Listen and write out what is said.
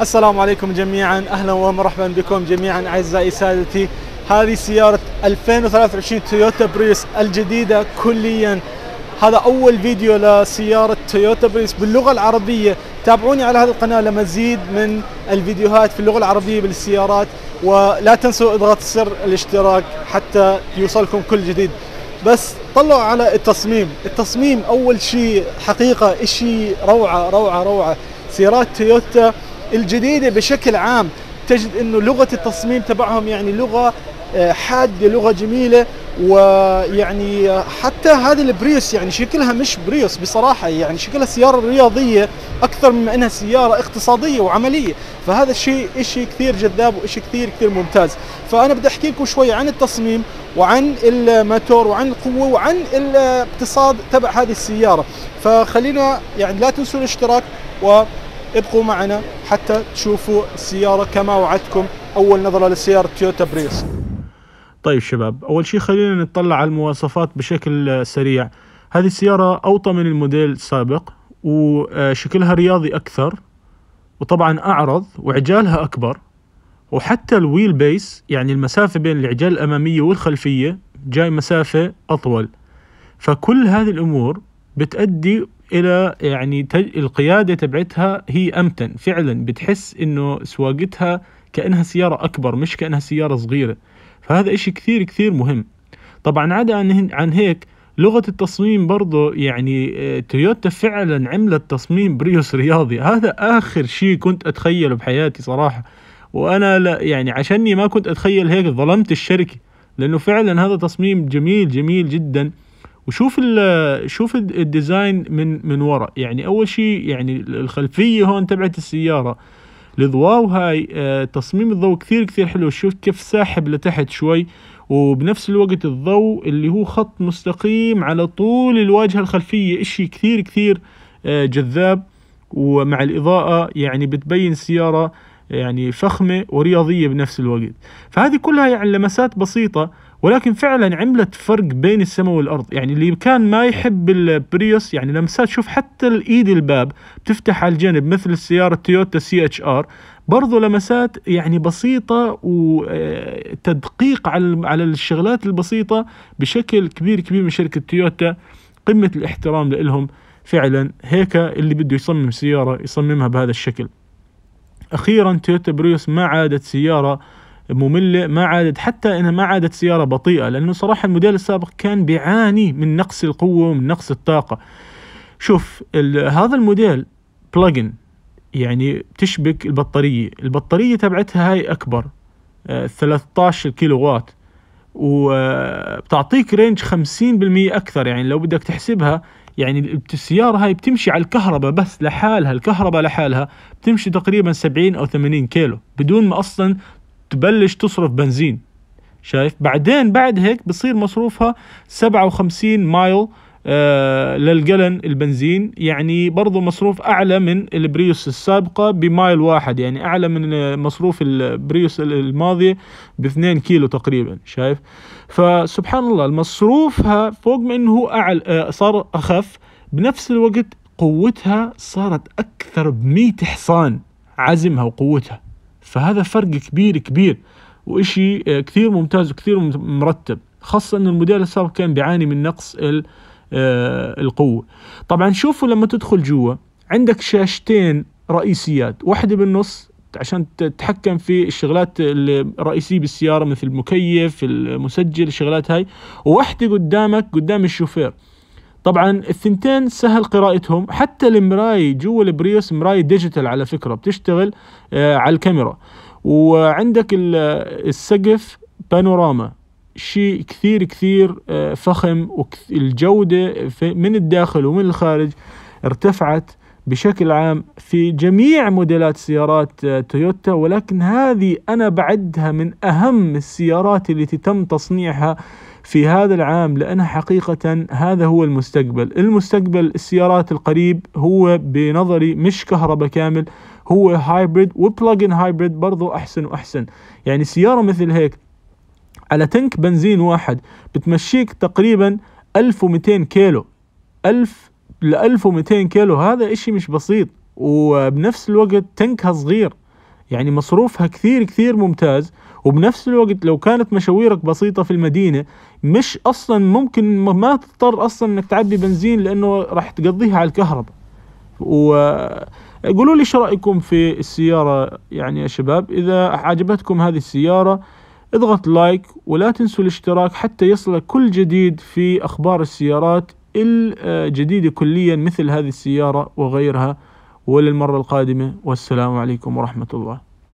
السلام عليكم جميعا. أهلا ومرحبا بكم جميعا أعزائي سادتي. هذه سيارة 2023 تويوتا بريس الجديدة كليا. هذا أول فيديو لسيارة تويوتا بريس باللغة العربية. تابعوني على هذه القناة لمزيد من الفيديوهات في اللغة العربية بالسيارات. ولا تنسوا إضغط زر الاشتراك حتى يوصلكم كل جديد. بس طلعوا على التصميم. التصميم أول شيء حقيقة شيء روعة روعة روعة. سيارات تويوتا الجديدة بشكل عام تجد إنه لغة التصميم تبعهم يعني لغة آه، حادة لغة جميلة ويعني آه، حتى هذه البريوس يعني شكلها مش بريوس بصراحة يعني شكلها سيارة رياضية أكثر مما إنها سيارة اقتصادية وعملية. فهذا الشيء شيء كثير جذاب وشيء كثير كثير ممتاز. فأنا بدي أحكي لكم شوي عن التصميم وعن الماتور وعن القوة وعن الاقتصاد تبع هذه السيارة. فخلينا يعني لا تنسوا الاشتراك و ابقوا معنا حتى تشوفوا السيارة كما وعدتكم. أول نظرة للسيارة تويوتا بريوس. طيب شباب أول شيء خلينا نطلع على المواصفات بشكل سريع. هذه السيارة أوطى من الموديل السابق وشكلها رياضي أكثر وطبعا أعرض وعجالها أكبر وحتى ال wheelbase يعني المسافة بين العجال الأمامية والخلفية جاي مسافة أطول. فكل هذه الأمور بتأدي إلى يعني القيادة تبعتها هي أمتن. فعلا بتحس إنه سواقتها كأنها سيارة أكبر مش كأنها سيارة صغيرة. فهذا إشي كثير كثير مهم. طبعا عدا عن هيك لغة التصميم برضه يعني آه، تويوتا فعلا عملت تصميم بريوس رياضي. هذا آخر شيء كنت أتخيله بحياتي صراحة. وأنا لا يعني عشاني ما كنت أتخيل هيك ظلمت الشركة. لأنه فعلا هذا تصميم جميل جميل جدا. وشوف شوف الديزاين من من ورا. يعني أول شيء يعني الخلفية هون تبعت السيارة. الضواو هاي آه تصميم الضوء كثير كثير حلو. شوف كيف ساحب لتحت شوي. وبنفس الوقت الضوء اللي هو خط مستقيم على طول الواجهة الخلفية. إشي كثير كثير آه جذاب. ومع الإضاءة يعني بتبين السيارة يعني فخمة ورياضية بنفس الوقت. فهذه كلها يعني لمسات بسيطة. ولكن فعلا عملت فرق بين السماء والأرض. يعني اللي كان ما يحب البريوس يعني لمسات شوف حتى الإيد الباب بتفتح على الجنب مثل السيارة تويوتا سي إتش آر برضو لمسات يعني بسيطة وتدقيق على على الشغلات البسيطة بشكل كبير كبير من شركة تويوتا قمة الاحترام لهم فعلا هيك اللي بده يصمم سيارة يصممها بهذا الشكل. أخيرا تويوتا بريوس ما عادت سيارة مملة ما عادت حتى إنها ما عادت سيارة بطيئة لأنه صراحة الموديل السابق كان بيعاني من نقص القوة ومن نقص الطاقة. شوف هذا الموديل plug-in يعني تشبك البطارية. البطارية تبعتها هاي أكبر آه 13 كيلو وات وبتعطيك range 50% أكثر. يعني لو بدك تحسبها يعني السيارة هاي بتمشي على الكهرباء بس لحالها الكهرباء لحالها بتمشي تقريبا 70 أو 80 كيلو بدون ما أصلا تبلش تصرف بنزين شايف؟ بعدين بعد هيك بصير مصروفها 57 mile آه لل gallon البنزين يعني برضو مصروف أعلى من البريوس السابقة ب mile واحد يعني أعلى من مصروف البريوس الماضية ب 2 كيلو تقريبا شايف؟ فسبحان الله المصروفها فوق ما إنه هو أعلى آه صار أخف بنفس الوقت قوتها صارت أكثر ب 100 حصان عزمها وقوتها. فهذا فرق كبير كبير وإشي آه، كثير ممتاز وكثير مرتب خاصة أن الموديل السابق كان بيعاني من نقص آه، القوة. طبعا شوفوا لما تدخل جوا عندك شاشتين رئيسيات واحدة بالنص عشان تتحكم في الشغلات الرئيسية بالسيارة مثل المكيف المسجل الشغلات هاي وواحدة قدامك قدام الشوفير. طبعا الثنتين سهل قراءتهم. حتى المراي جوا البريوس مراي digital على فكرة بتشتغل آه على الكاميرا. وعندك السقف بانوراما شيء كثير كثير آه فخم والجوده من الداخل ومن الخارج ارتفعت بشكل عام في جميع موديلات سيارات آه، تويوتا. ولكن هذه أنا بعدها من أهم السيارات التي تم تصنيعها في هذا العام لأنها حقيقة هذا هو المستقبل. المستقبل السيارات القريب هو بنظري مش كهرباء كامل هو hybrid و plug-in hybrid برضو أحسن وأحسن. يعني سيارة مثل هيك على تنك بنزين واحد بتمشيك تقريبا 1200 كيلو. 1000 ل 1200 كيلو هذا إشي مش بسيط. وبنفس الوقت تنكها صغير. يعني مصروفها كثير كثير ممتاز وبنفس الوقت لو كانت مشاويرك بسيطة في المدينة مش أصلا ممكن ما تضطر أصلا إنك تعبي بنزين لأنه راح تقضيها على الكهرباء. وقولوا لي شو رأيكم في السيارة؟ يعني يا شباب إذا عجبتكم هذه السيارة اضغط لايك ولا تنسوا الاشتراك حتى يصلك كل جديد في أخبار السيارات الجديدة كليا مثل هذه السيارة وغيرها. وللمرة القادمة والسلام عليكم ورحمة الله.